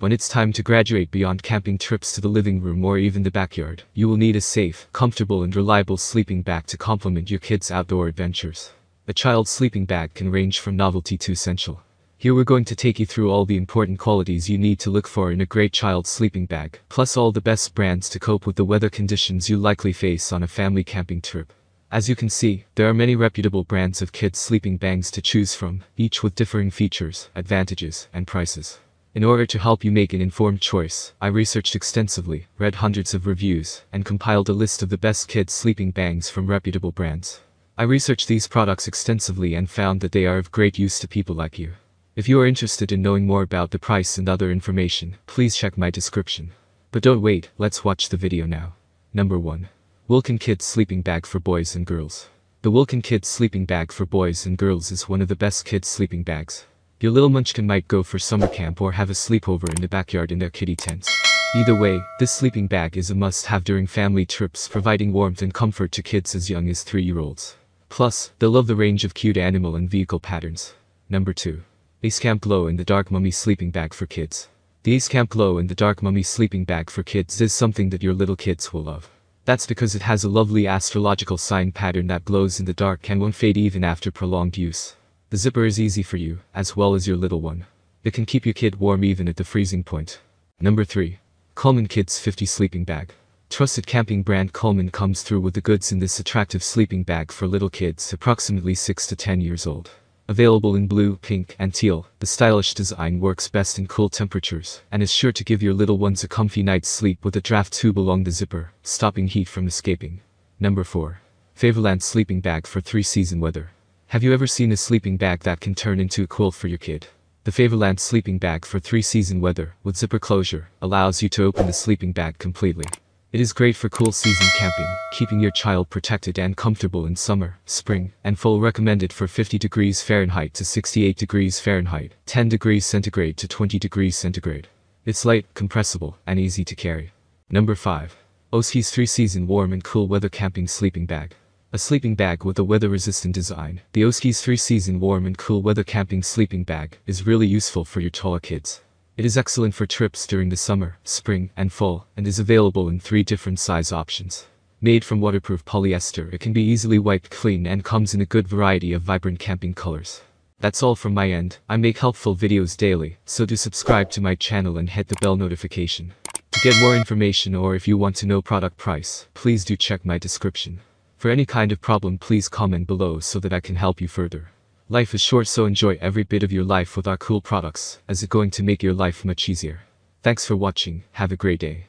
When it's time to graduate beyond camping trips to the living room or even the backyard, you will need a safe, comfortable and reliable sleeping bag to complement your kids' outdoor adventures. A child's sleeping bag can range from novelty to essential. Here we're going to take you through all the important qualities you need to look for in a great child's sleeping bag, plus all the best brands to cope with the weather conditions you likely face on a family camping trip. As you can see, there are many reputable brands of kids sleeping bags to choose from, each with differing features, advantages, and prices. In order to help you make an informed choice, I researched extensively, read hundreds of reviews, and compiled a list of the best kids sleeping bags from reputable brands. I researched these products extensively and found that they are of great use to people like you. If you are interested in knowing more about the price and other information, please check my description. But don't wait, let's watch the video now. Number 1. Wildkin Kids Sleeping Bag for Boys and Girls. The Wildkin Kids Sleeping Bag for Boys and Girls is one of the best kids sleeping bags. Your little munchkin might go for summer camp or have a sleepover in the backyard in their kitty tents. Either way, this sleeping bag is a must-have during family trips providing warmth and comfort to kids as young as 3-year-olds. Plus, they'll love the range of cute animal and vehicle patterns. Number 2. Ace Camp Glow in the Dark Mummy Sleeping Bag for Kids. The Ace Camp Glow in the Dark Mummy Sleeping Bag for Kids is something that your little kids will love. That's because it has a lovely astrological sign pattern that glows in the dark and won't fade even after prolonged use. The zipper is easy for you, as well as your little one. It can keep your kid warm even at the freezing point. Number 3. Coleman Kids 50 Sleeping Bag. Trusted camping brand Coleman comes through with the goods in this attractive sleeping bag for little kids approximately 6 to 10 years old. Available in blue, pink, and teal, the stylish design works best in cool temperatures and is sure to give your little ones a comfy night's sleep with a draft tube along the zipper, stopping heat from escaping. Number 4. Favorland Sleeping Bag for 3-season weather. Have you ever seen a sleeping bag that can turn into a quilt for your kid? The Favorland Sleeping Bag for 3-season weather, with zipper closure, allows you to open the sleeping bag completely. It is great for cool season camping, keeping your child protected and comfortable in summer, spring, and fall recommended for 50 degrees Fahrenheit to 68 degrees Fahrenheit, 10 degrees centigrade to 20 degrees centigrade. It's light, compressible, and easy to carry. Number 5. Oaskys 3-season warm and cool weather camping sleeping bag. A sleeping bag with a weather-resistant design, the Oaskys 3-season warm and cool weather camping sleeping bag is really useful for your taller kids. It is excellent for trips during the summer, spring, and fall, and is available in three different size options. Made from waterproof polyester, it can be easily wiped clean and comes in a good variety of vibrant camping colors. That's all from my end, I make helpful videos daily, so do subscribe to my channel and hit the bell notification. To get more information or if you want to know product price, please do check my description. For any kind of problem please comment below so that I can help you further. Life is short so enjoy every bit of your life with our cool products, as it's going to make your life much easier. Thanks for watching, have a great day.